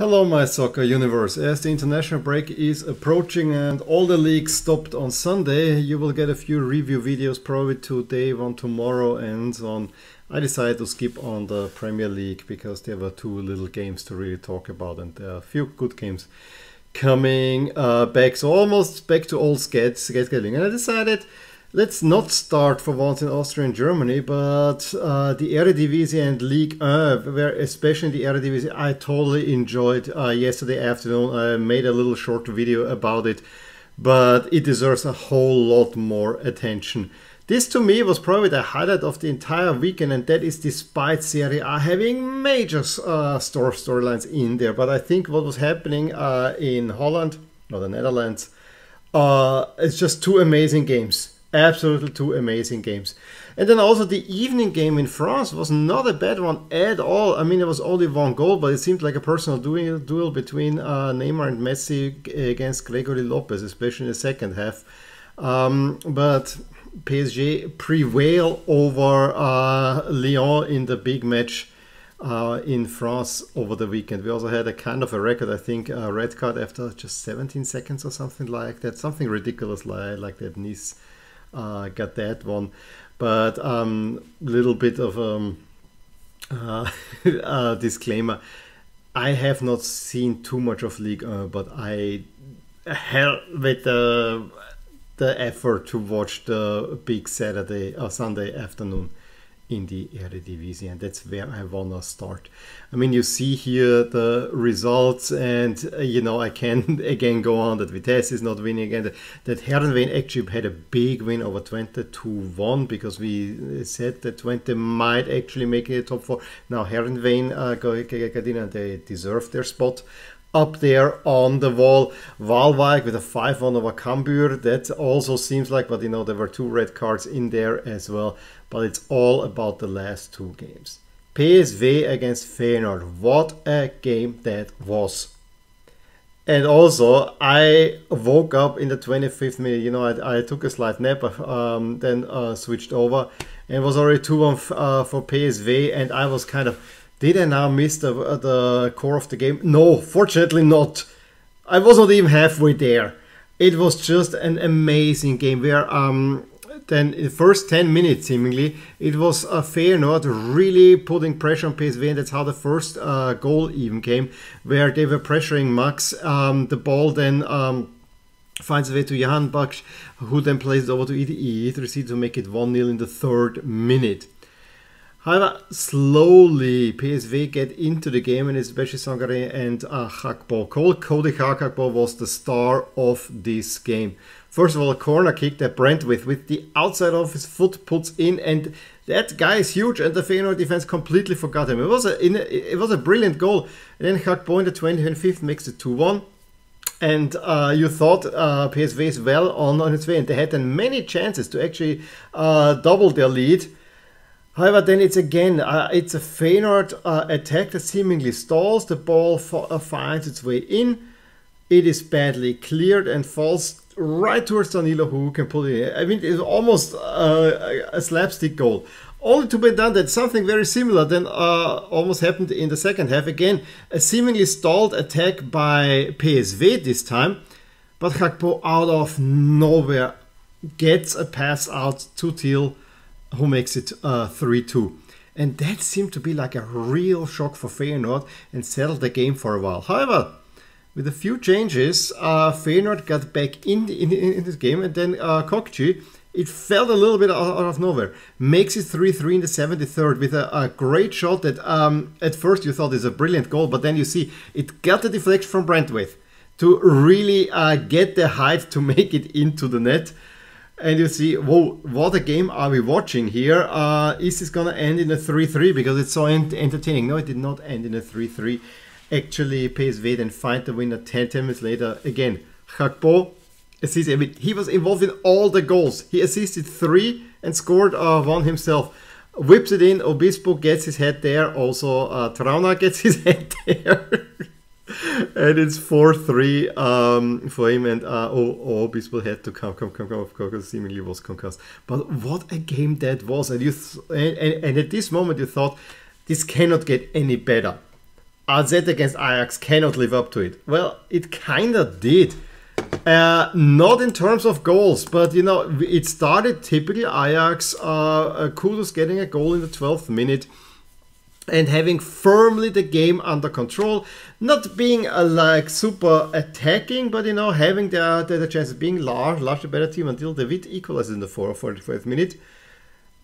Hello my soccer universe. As the international break is approaching and all the leagues stopped on Sunday, you will get a few review videos probably today, one tomorrow and so on. I decided to skip on the Premier League because there were two little games to really talk about and there are a few good games coming uh, back. So almost back to old skates scheduling and I decided Let's not start for once in Austria and Germany, but uh, the Eredivisie and Ligue 1, where especially the Eredivisie, I totally enjoyed uh, yesterday afternoon. I made a little short video about it, but it deserves a whole lot more attention. This to me was probably the highlight of the entire weekend, and that is despite Serie A having major uh, storylines in there. But I think what was happening uh, in Holland, or the Netherlands, uh, it's just two amazing games absolutely two amazing games. And then also the evening game in France was not a bad one at all. I mean, it was only one goal, but it seemed like a personal duel between uh, Neymar and Messi against Gregory Lopez, especially in the second half. Um, but PSG prevail over uh, Lyon in the big match. Uh, in France over the weekend. We also had a kind of a record, I think, a red card after just 17 seconds or something like that. Something ridiculous like, like that Nice uh, got that one. But a um, little bit of um, uh, a disclaimer. I have not seen too much of League, uh, but I hell with the the effort to watch the big Saturday or Sunday afternoon in the Eredivisie, and that's where I wanna start. I mean, you see here the results, and uh, you know I can again go on that Vitesse is not winning again. That Heerenveen actually had a big win over Twente 2-1 because we said that Twente might actually make it top four. Now Heerenveen uh, and they deserve their spot up there on the wall. Waalwijk with a 5-1 over Cambuur. That also seems like, but you know, there were two red cards in there as well. But it's all about the last two games. PSV against Feyenoord. What a game that was. And also, I woke up in the 25th minute. You know, I, I took a slight nap, um, then uh, switched over, and was already 2 1 uh, for PSV. And I was kind of did I now miss the, the core of the game? No, fortunately not. I was not even halfway there. It was just an amazing game where um, then in the first 10 minutes seemingly it was a Feyenoord really putting pressure on PSV and that's how the first uh, goal even came where they were pressuring Max um, the ball then um, finds a way to Jahanbakhsh who then plays it over to Idrissi to make it 1-0 in the third minute However, slowly PSV get into the game and especially Sangaré and Gakpo. Cody Gakpo was the star of this game. First of all, a corner kick that Brent with, with the outside of his foot puts in and that guy is huge and the Feyenoord defense completely forgot him. It was a, it was a brilliant goal. And then Gakpo in the 25th makes it 2-1 and uh, you thought uh, PSV is well on, on its way, and they had then many chances to actually uh, double their lead. However, then it's again, uh, it's a Feyenoord uh, attack that seemingly stalls. The ball uh, finds its way in. It is badly cleared and falls right towards Danilo, who can pull it in. I mean, it's almost uh, a slapstick goal. Only to be done that something very similar then uh, almost happened in the second half. Again, a seemingly stalled attack by PSV this time, but Gakpo out of nowhere gets a pass out to Thiel who makes it 3-2. Uh, and that seemed to be like a real shock for Feyenoord and settled the game for a while. However, with a few changes, uh, Feyenoord got back in, the, in, in, this game and then uh, Kökcü, it felt a little bit out, out of nowhere. Makes it 3-3 in the 73rd with a, a great shot that um, at first you thought is a brilliant goal, but then you see it got the deflection from Brentwaith to really uh, get the height to make it into the net and you see, whoa, what a game are we watching here? Uh, is this gonna end in a 3-3 because it's so ent entertaining? No, it did not end in a 3-3. Actually, PSV then find the winner 10, 10 minutes later. Again, Gakpo assists. I mean, he was involved in all the goals. He assisted three and scored uh, one himself. Whips it in. Obispo gets his head there. Also, uh, Trauner gets his head there and it's 4-3 um, for him and uh, oh, Obispo had to come, come, come, come, of course, seemingly was concussed. But what a game that was. And, you and, and, and at this moment you thought, this cannot get any better. AZ against Ajax cannot live up to it. Well, it kind of did. Uh, not in terms of goals, but you know, it started typically Ajax, uh, uh, Kudus getting a goal in the 12th minute and having firmly the game under control, not being uh, like super attacking, but you know, having the, the, the chance of being large, large, better team until the David equalizes in the 4 or 45th minute.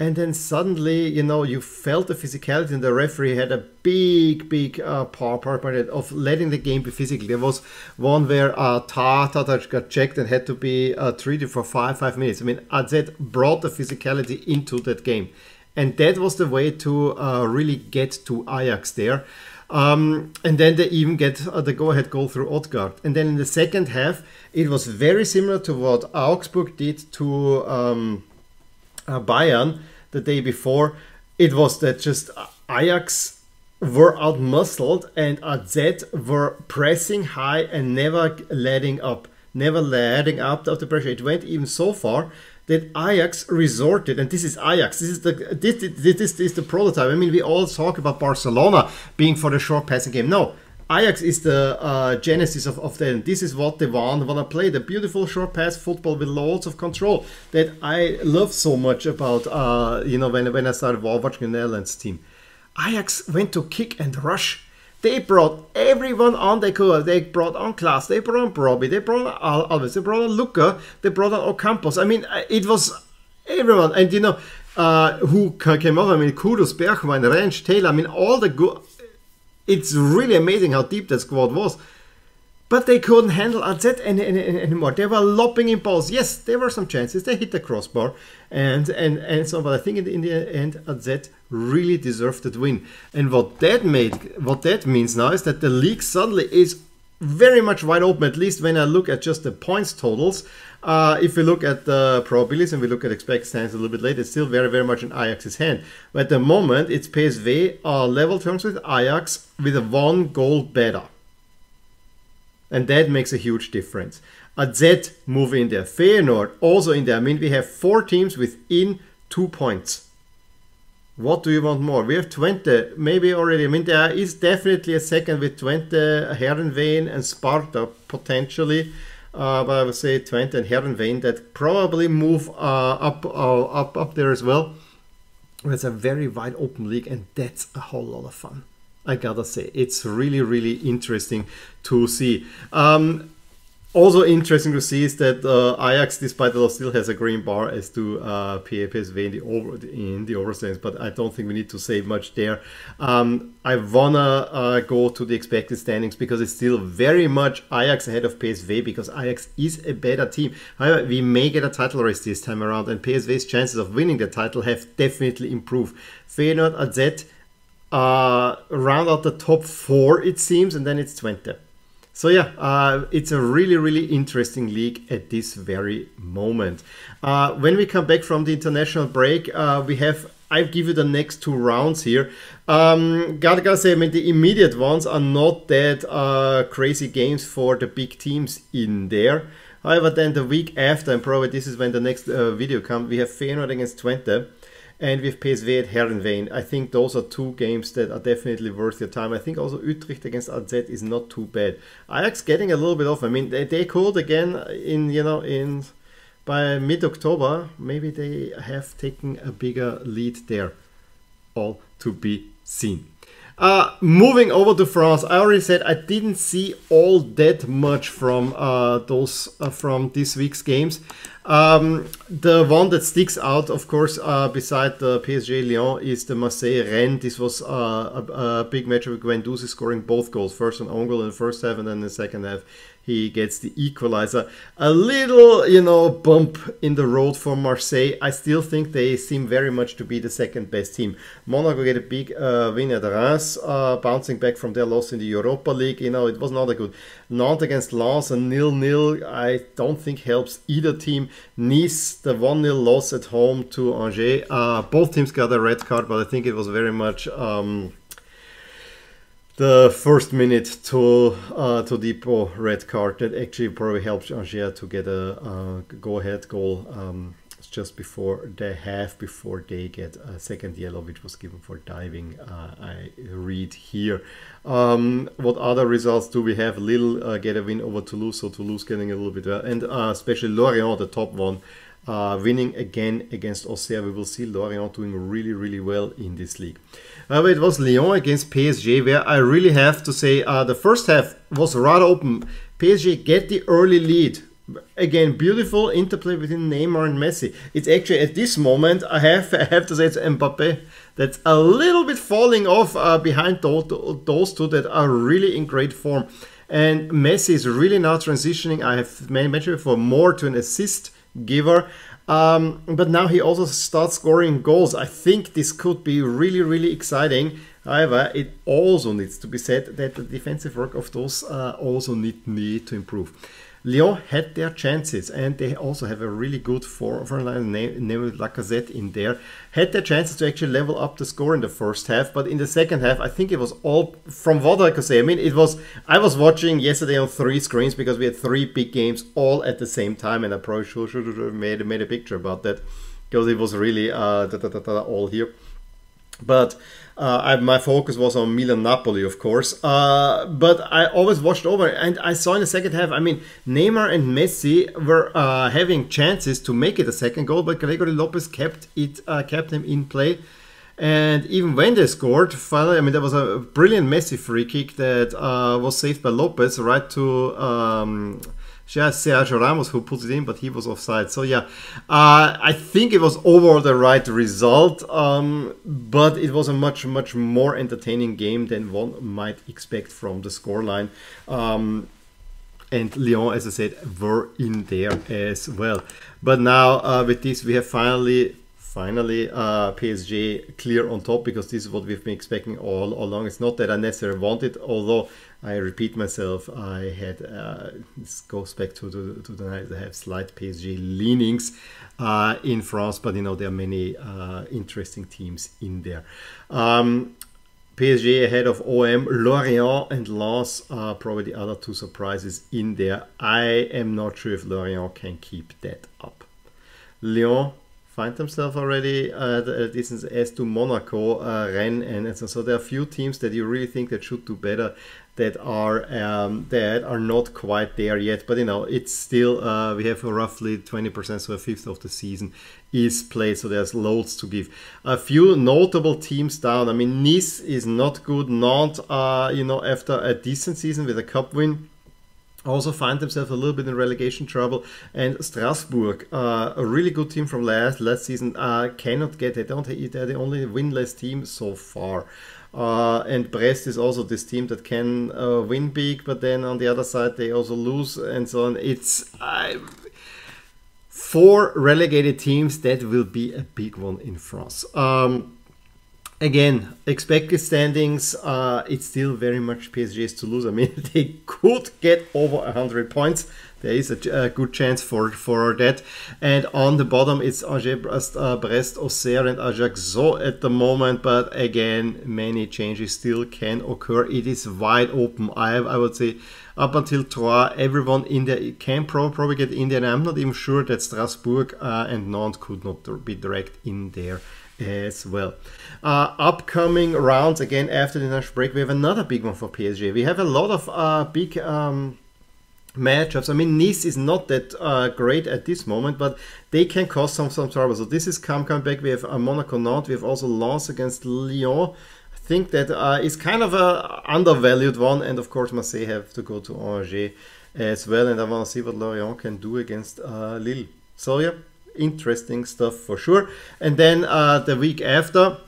And then suddenly, you know, you felt the physicality, and the referee had a big, big uh, part, part, of letting the game be physical. There was one where uh, Tata got checked and had to be uh, treated for five, five minutes. I mean, AZ brought the physicality into that game. And that was the way to uh, really get to Ajax there. Um, and then they even get uh, the go-ahead goal through Odgaard. And then in the second half, it was very similar to what Augsburg did to um, uh, Bayern the day before. It was that just Ajax were outmuscled and AZ were pressing high and never letting up, never letting up of the pressure. It went even so far that Ajax resorted, and this is Ajax. This is the this, this, this is the prototype. I mean, we all talk about Barcelona being for the short passing game. No, Ajax is the uh, genesis of, of that. This is what they want, want to play the beautiful short pass football with loads of control that I love so much about. Uh, you know, when when I started watching the Netherlands team, Ajax went to kick and rush they brought everyone on they could. They brought on Klaas, they brought on Brobbey, they brought on Alves, they brought on Luca, they brought on Ocampos. I mean, uh, it was everyone. And you know, uh, who came up? I mean, Kudus, Bergwijn, Rensch, Taylor. I mean, all the good. It's really amazing how deep that squad was. But they couldn't handle AZ any, any, anymore. They were lopping in balls. Yes, there were some chances. They hit the crossbar and and and so. But I think in the, in the end, AZ really deserved that win. And what that made, what that means now is that the league suddenly is very much wide open. At least when I look at just the points totals. Uh, if we look at the probabilities and we look at expected stands a little bit later, it's still very, very much in Ajax's hand. But at the moment, it's PSV uh, level terms with Ajax with a one goal better. And that makes a huge difference. AZ move in there. Feyenoord also in there. I mean, we have four teams within two points. What do you want more? We have Twente, maybe already. I mean, there is definitely a second with Twente, Heerenveen, and Sparta potentially. Uh, but I would say Twente and Heerenveen that probably move uh, up, uh, up, up there as well. It's a very wide open league, and that's a whole lot of fun. I gotta say, it's really, really interesting to see. Um, also interesting to see is that uh, Ajax, despite the loss, still has a green bar as to uh, PSV in the over in the overstands, but I don't think we need to say much there. Um, I wanna uh, go to the expected standings because it's still very much Ajax ahead of PSV because Ajax is a better team. However, we may get a title race this time around, and PSV's chances of winning the title have definitely improved. Feyenoord, AZ uh, round out the top four, it seems, and then it's Twente. So yeah, uh, it's a really, really interesting league at this very moment. Uh, when we come back from the international break, uh, we have I'll give you the next two rounds here. Um, gotta, gotta say, I mean, the immediate ones are not that uh, crazy games for the big teams in there. However, then the week after, and probably this is when the next uh, video comes, we have Feyenoord against Twente and with PSV at Heerenveen. I think those are two games that are definitely worth your time. I think also Utrecht against AZ is not too bad. Ajax getting a little bit off. I mean, they, they could again in you know in by mid October. Maybe they have taken a bigger lead there. All to be seen. Uh, moving over to France, I already said I didn't see all that much from uh, those uh, from this week's games. Um, the one that sticks out, of course, uh, beside the PSG Lyon, is the Marseille Rennes. This was uh, a, a, big match with Guendouzi scoring both goals, first on own goal in the first half, and then in the second half he gets the equalizer. A little, you know, bump in the road for Marseille. I still think they seem very much to be the second best team. Monaco get a big uh, win at Reims, uh, bouncing back from their loss in the Europa League. You know, it was not a good. Nantes against Lens, a nil-nil. I don't think helps either team. Nice, the 1-0 loss at home to Angers. Uh, both teams got a red card, but I think it was very much... Um, the first minute to uh, to Depot red card that actually probably helps Angers to get a uh, go ahead goal um, just before the half before they get a second yellow, which was given for diving. Uh, I read here. Um, what other results do we have? Lille uh, get a win over Toulouse, so Toulouse getting a little bit well, and uh, especially Lorient, the top one, uh, winning again against Auxerre. We will see Lorient doing really, really well in this league. However, it was Lyon against PSG, where I really have to say uh, the first half was rather open. PSG get the early lead. Again, beautiful interplay between Neymar and Messi. It's actually at this moment I have I have to say it's Mbappe that's a little bit falling off uh, behind those, those two that are really in great form. And Messi is really now transitioning. I have mentioned before more to an assist giver. Um, but now he also starts scoring goals. I think this could be really, really exciting. However, it also needs to be said that the defensive work of those uh, also need, need to improve. Lyon had their chances and they also have a really good forward line named Lacazette in there. Had their chances to actually level up the score in the first half, but in the second half, I think it was all from what I could say. I mean, it was I was watching yesterday on three screens because we had three big games all at the same time, and I probably should, should have made made a picture about that because it was really uh, da, da, da, all here. But uh, I, my focus was on Milan Napoli, of course. Uh, but I always watched over, and I saw in the second half. I mean, Neymar and Messi were uh, having chances to make it a second goal, but Gregory Lopez kept it, uh, kept them in play. And even when they scored, finally, I mean, there was a brilliant Messi free kick that uh, was saved by Lopez right to. Um, yeah, Sergio Ramos who put it in, but he was offside. So yeah, uh, I think it was overall the right result, um, but it was a much much more entertaining game than one might expect from the scoreline. Um, and Lyon, as I said, were in there as well. But now uh, with this, we have finally finally uh, PSG clear on top because this is what we've been expecting all, along. It's not that I necessarily wanted, although I repeat myself, I had uh, this goes back to the to the night I have slight PSG leanings uh, in France, but you know there are many uh, interesting teams in there. Um, PSG ahead of OM, Lorient and Lens are probably the other two surprises in there. I am not sure if Lorient can keep that up. Lyon find themselves already at a distance as to Monaco, uh, Rennes, and so, so there are a few teams that you really think that should do better that are um, that are not quite there yet. But you know, it's still uh, we have roughly 20%, so a fifth of the season is played. So there's loads to give. A few notable teams down. I mean, Nice is not good. Nantes, uh, you know, after a decent season with a cup win also find themselves a little bit in relegation trouble. And Strasbourg, uh, a really good team from last last season, uh, cannot get. They don't. They're the only winless team so far. Uh, and Brest is also this team that can uh, win big, but then on the other side they also lose and so on. It's four relegated teams. That will be a big one in France. Um, again, expected standings. Uh, it's still very much PSG's to lose. I mean, they could get over 100 points there is a, a, good chance for for that. And on the bottom, it's Angers, uh, Brest, Auxerre, and Ajaccio at the moment. But again, many changes still can occur. It is wide open. I I would say up until Troyes, everyone in there can probably get in there. And I'm not even sure that Strasbourg uh, and Nantes could not be direct in there as well. Uh, upcoming rounds again after the national break, we have another big one for PSG. We have a lot of uh, big. Um, matchups. I mean, Nice is not that uh, great at this moment, but they can cause some some trouble. So this is come come back. We have uh, Monaco Nantes. We have also Lens against Lyon. I think that uh, is kind of a undervalued one, and of course Marseille have to go to Angers as well. And I want to see what Lorient can do against uh, Lille. So yeah, interesting stuff for sure. And then uh, the week after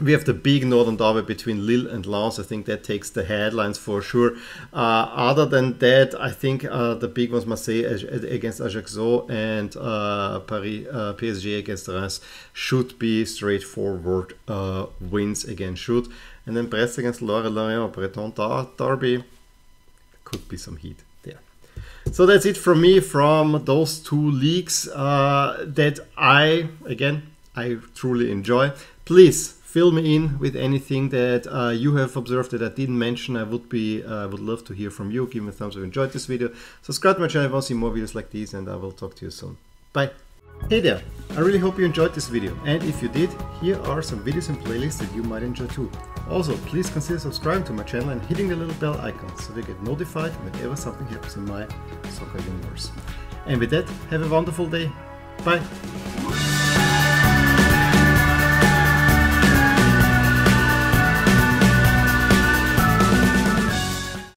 we have the big Northern Derby between Lille and Lens. I think that takes the headlines for sure. Uh, other than that, I think uh, the big ones Marseille against Ajaccio and uh, Paris uh, PSG against Reims should be straightforward uh, wins again. Should and then Brest against Lorient, Breton Derby could be some heat. So that's it from me from those two leagues uh, that I again I truly enjoy. Please fill me in with anything that uh, you have observed that I didn't mention. I would be uh, would love to hear from you. Give me a thumbs up if you enjoyed this video. Subscribe to my channel if you want to see more videos like these, and I will talk to you soon. Bye. Hey there! I really hope you enjoyed this video and if you did, here are some videos and playlists that you might enjoy too. Also, please consider subscribing to my channel and hitting the little bell icon so you get notified whenever something happens in my soccer universe. And with that, have a wonderful day. Bye!